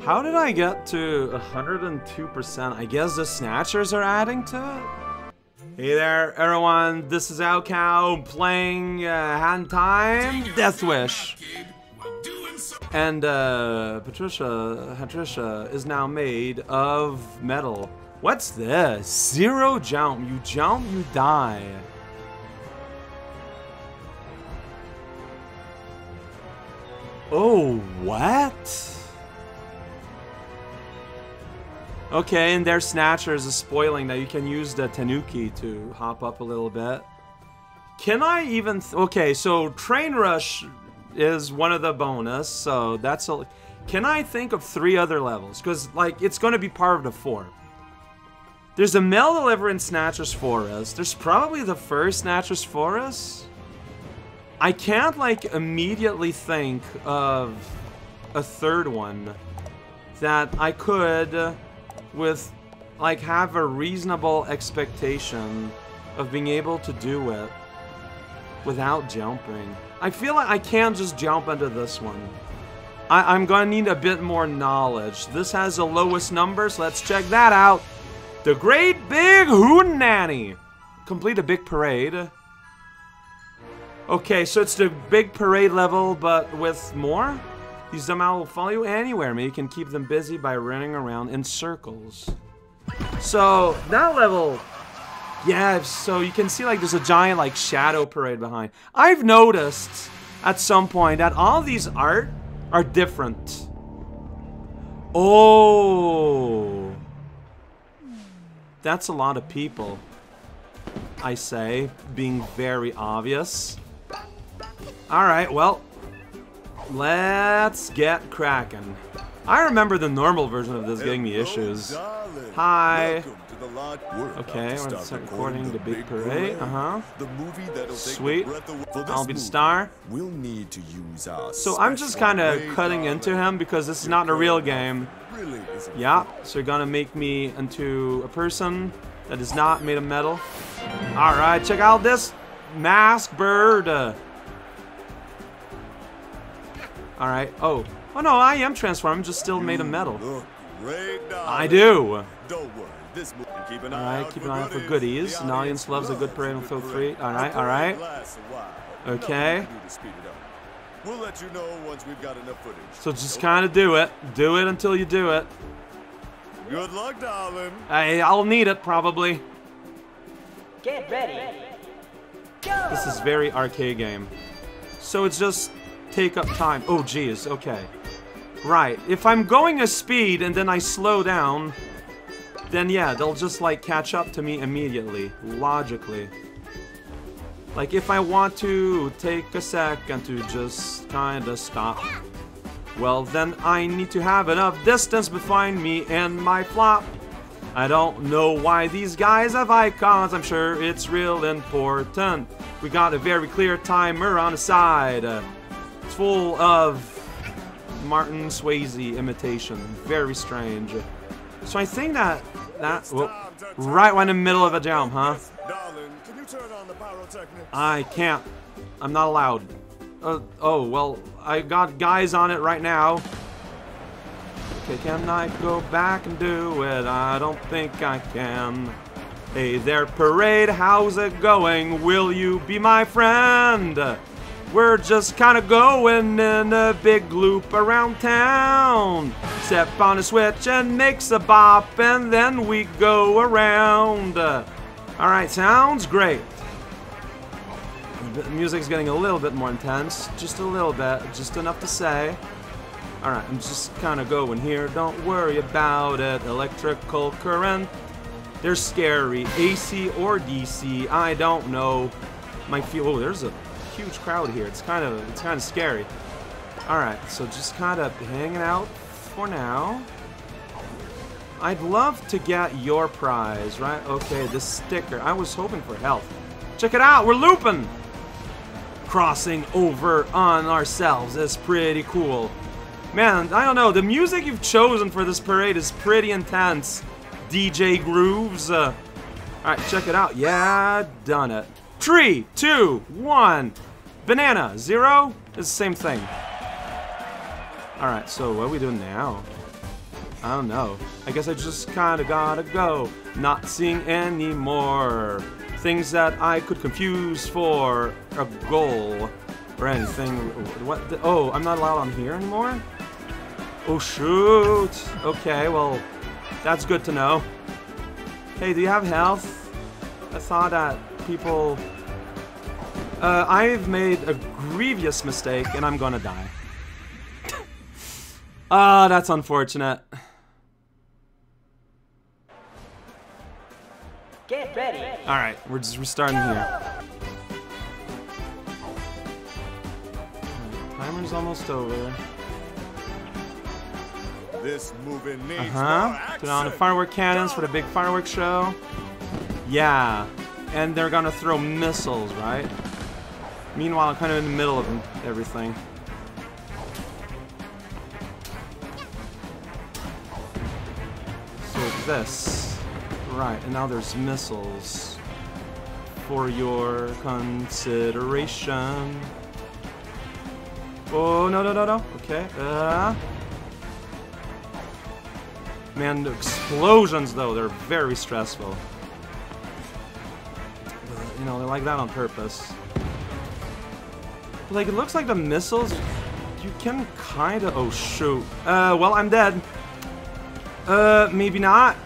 How did I get to 102%? I guess the snatchers are adding to it? Hey there, everyone. This is raocow playing uh, Hat in Time Death Wish. And uh, Patricia, Patricia is now made of metal. What's this? Zero jump. You jump, you die. Oh, what? Okay, and their snatchers is spoiling that you can use the Tanuki to hop up a little bit. Can I even... okay, so Train Rush is one of the bonus, so that's a... Can I think of three other levels? Because, like, it's going to be part of the four. There's a Mail Deliverance Snatcher's Forest. There's probably the first Snatcher's Forest. I can't, like, immediately think of a third one that I could, with, like, have a reasonable expectation of being able to do it without jumping. I feel like I can't just jump into this one. I am gonna need a bit more knowledge. This has the lowest numbers. Let's check that out. The Great Big Hootenanny. Complete a big parade. Okay, so it's the big parade level, but with more? These dumb will follow you anywhere, man. You can keep them busy by running around in circles. So, that level... Yeah, so you can see, like, there's a giant, like, shadow parade behind. I've noticed, at some point, that all these art are different. Oh... That's a lot of people, I say, being very obvious. Alright, well, let's get cracking. I remember the normal version of this getting me issues. Hi. Okay, we're start recording the big parade. Uh huh. Sweet. I'll be the star. We'll need to use our So I'm just kind of cutting into him because this is not a real game. Yeah, so you're gonna make me into a person that is not made of metal. Alright, check out this mask bird. Alright, oh. Oh no, I am transformed, I'm just still made of metal. I do. Alright, keep an eye out for goodies. An audience loves a good parade on field three. Alright, alright. Okay. We'll let you know once we've got enough footage. So just kind of do it. Do it until you do it. Good luck, darling. I, I'll need it, probably. Get ready. This is very arcade game. So it's just take up time. Oh, geez. Okay. Right. If I'm going a speed and then I slow down, then yeah, they'll just like catch up to me immediately. Logically. Like if I want to take a second to just kinda stop, well then I need to have enough distance between me and my flop. I don't know why these guys have icons, I'm sure it's real important. We got a very clear timer on the side. Full of Martin Swayze imitation. Very strange. So I think that, that, well, right when in the middle of a jump, huh? I can't. I'm not allowed. Uh, oh, well, I got guys on it right now. Okay, can I go back and do it? I don't think I can. Hey there, parade, how's it going? Will you be my friend? We're just kinda going in a big loop around town. Step on a switch and makes a bop, and then we go around. Alright, sounds great. The music's getting a little bit more intense. Just a little bit. Just enough to say. Alright, I'm just kind of going here. Don't worry about it. Electrical current. They're scary. AC or DC. I don't know. My feel. Oh, there's a huge crowd here. It's kind of it's kind of scary. Alright, so just kind of hanging out for now. I'd love to get your prize, right? Okay, this sticker. I was hoping for health. Check it out, we're looping! Crossing over on ourselves is pretty cool. Man, I don't know, the music you've chosen for this parade is pretty intense. DJ Grooves. Uh, Alright, check it out. Yeah, done it. Three, two, one. Banana, zero is the same thing. Alright, so what are we doing now? I don't know. I guess I just kinda gotta go. Not seeing any more things that I could confuse for a goal or anything. What? The, oh, I'm not allowed on here anymore? Oh, shoot. Okay, well, that's good to know. Hey, do you have health? I thought that people... Uh, I've made a grievous mistake and I'm gonna die. Ah, that's unfortunate. Get ready. Alright, we're just restarting here. Timer's almost over. This movie needs Uh-huh. more Put on the firework cannons for the big fireworks show. Yeah. And they're gonna throw missiles, right? Meanwhile, I'm kind of in the middle of everything. So this. Right, and now there's missiles. For your consideration. Oh, no, no, no, no. Okay. Uh, Man, the explosions, though, they're very stressful. They're like that on purpose. Like, it looks like the missiles, you can kind of... Oh, shoot. Uh, well, I'm dead. Uh, maybe not.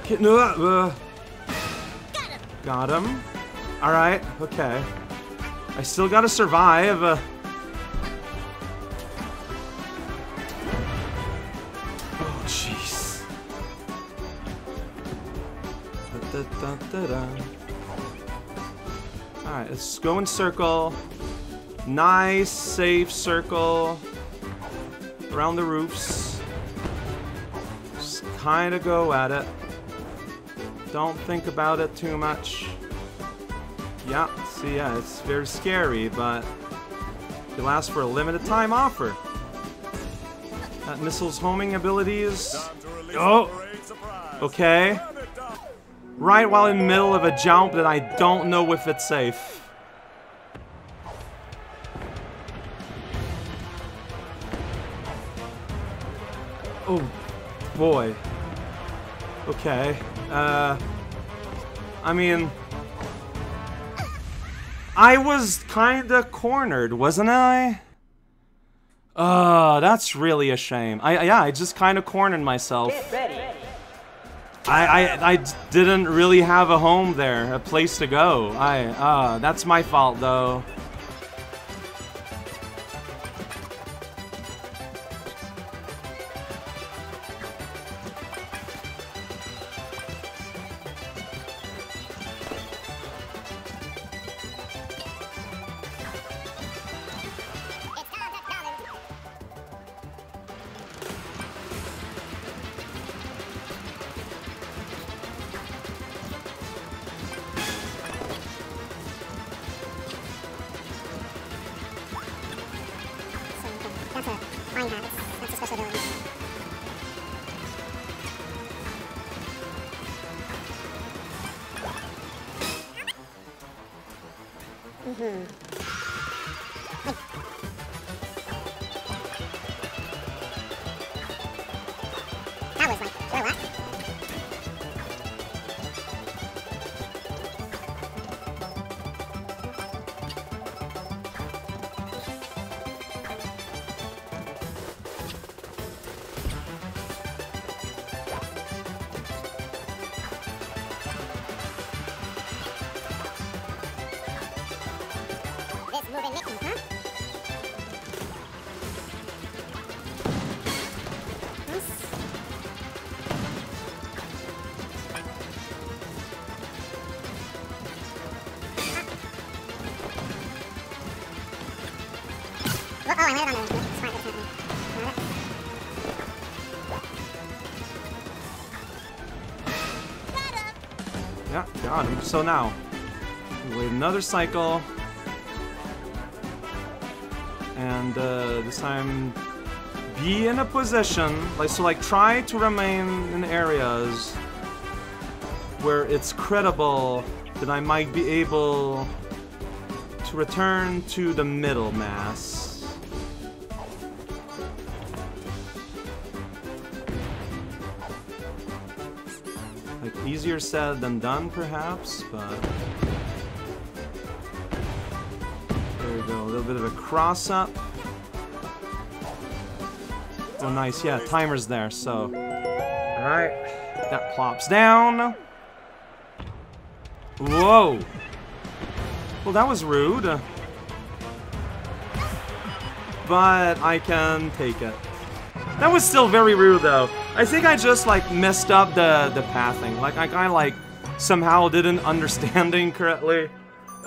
Okay, no, uh, got him. Alright, okay. I still gotta survive. Uh, Alright, let's go in circle. Nice, safe circle. Around the roofs. Just kind of go at it. Don't think about it too much. Yeah, see, yeah, it's very scary, but it lasts for a limited time offer. That missile's homing abilities. Time to release Oh. Okay. Right while in the middle of a jump that I don't know if it's safe. Oh, boy. Okay. Uh, I mean, I was kinda cornered, wasn't I? Uh, that's really a shame. I yeah, I just kind of cornered myself. I, I I didn't really have a home there, a place to go. I uh that's my fault though. So now, we wait another cycle, and uh, this time be in a position like so like try to remain in areas where it's credible that I might be able to return to the middle mass. Easier said than done, perhaps, but... There we go, a little bit of a cross-up. Oh, nice, yeah, timer's there, so... Alright, that plops down. Whoa! Well, that was rude. But I can take it. That was still very rude, though. I think I just, like, messed up the, the pathing. Like, I kind of, like, somehow didn't understanding correctly.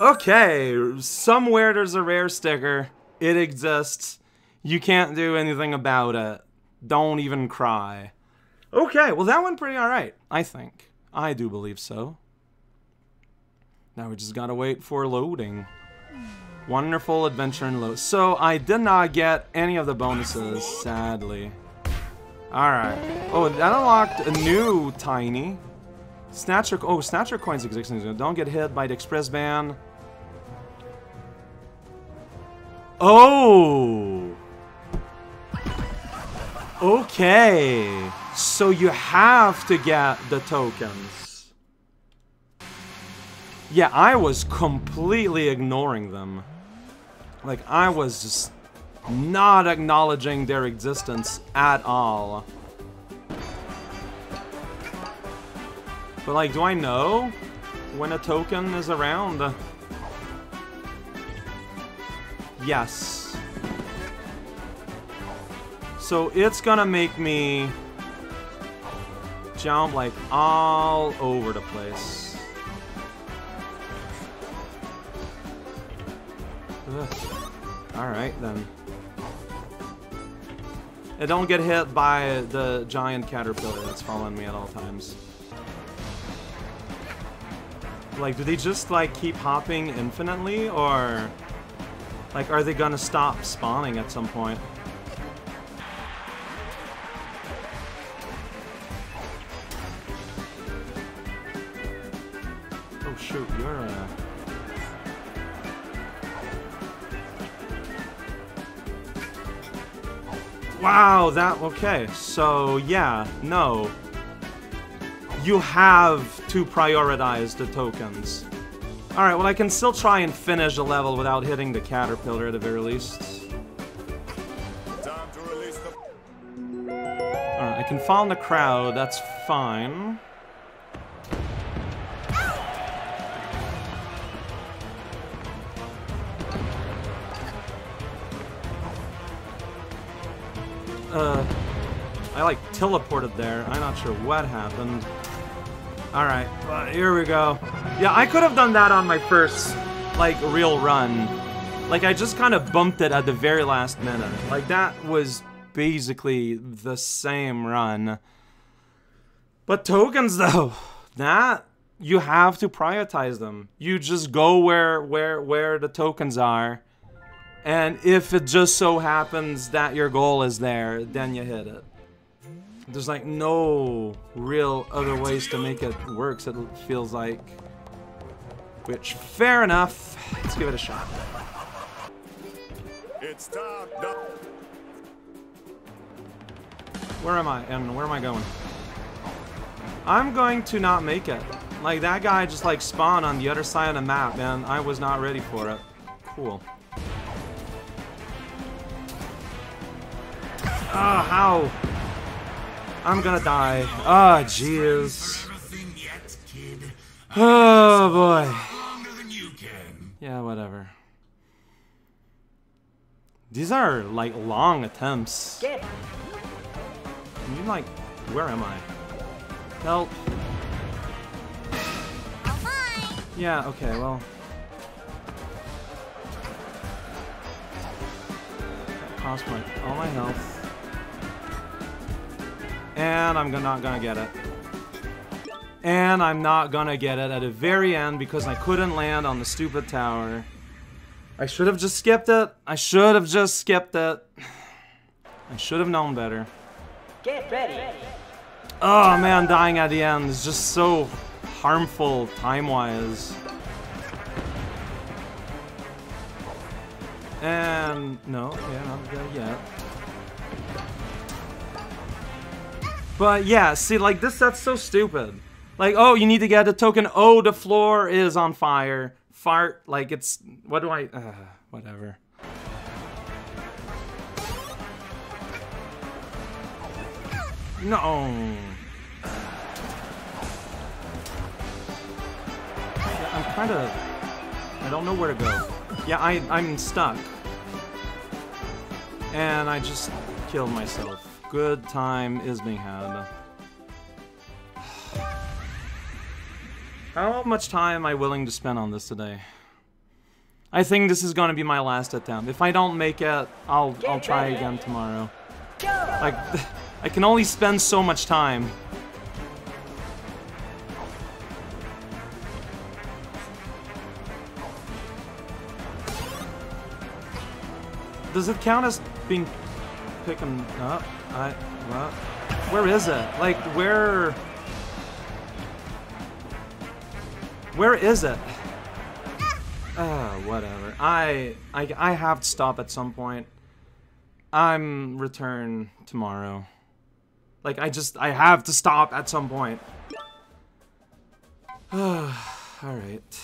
Okay, somewhere there's a rare sticker. It exists. You can't do anything about it. Don't even cry. Okay, well that went pretty alright, I think. I do believe so. Now we just gotta wait for loading. Wonderful adventure and load. So I did not get any of the bonuses, sadly. Alright. Oh, that unlocked a new tiny. Snatcher oh Snatcher coins exist. Don't get hit by the express ban. Oh Okay. So you have to get the tokens. Yeah, I was completely ignoring them. Like, I was just not acknowledging their existence at all. But, like, do I know when a token is around? Yes. So it's gonna make me jump like all over the place. Alright then. And don't get hit by the giant caterpillar that's following me at all times. Like, do they just, like, keep hopping infinitely, or... Like, are they gonna stop spawning at some point? Oh shoot, you're uh Wow, that okay. So yeah, no. You have to prioritize the tokens. Alright, well I can still try and finish the level without hitting the caterpillar at the very least. Alright, I can follow the crowd, that's fine. Uh, I like teleported there. I'm not sure what happened. Alright, uh, here we go. Yeah, I could have done that on my first, like, real run. Like, I just kind of bumped it at the very last minute. Like, that was basically the same run. But tokens, though, that you have to prioritize them. You just go where where where the tokens are, and if it just so happens that your goal is there, then you hit it. There's like no real other ways to make it work. It feels like, which fair enough. Let's give it a shot. It's time. Where am I? And where am I going? I'm going to not make it. Like, that guy just, like, spawned on the other side of the map, man. I was not ready for it. Cool. Ah, how? I'm gonna die. Oh, jeez. Oh, boy. Yeah, whatever. These are, like, long attempts. Get You, like, where am I? Help. Yeah, okay, well. Cost my all my health. And I'm not gonna get it. And I'm not gonna get it at the very end because I couldn't land on the stupid tower. I should have just skipped it. I should have just skipped it. I should have known better. Get ready. Oh man, dying at the end is just so harmful time-wise. And no, yeah, not dead yet. But yeah, see, like this, that's so stupid. Like, oh, you need to get a token. Oh, the floor is on fire. Fart, like it's. What do I? Uh, whatever. No. I'm kind of. I don't know where to go. Yeah, I I'm stuck. And I just killed myself. Good time is being had. How much time am I willing to spend on this today? I think this is gonna be my last attempt. If I don't make it, I'll I'll try again tomorrow. Like, I can only spend so much time. Does it count as being picking up? I what? Where is it? Like where? Where is it? Ah, whatever. I, I I have to stop at some point. I'm return tomorrow. Like I just I have to stop at some point. Ah, all right.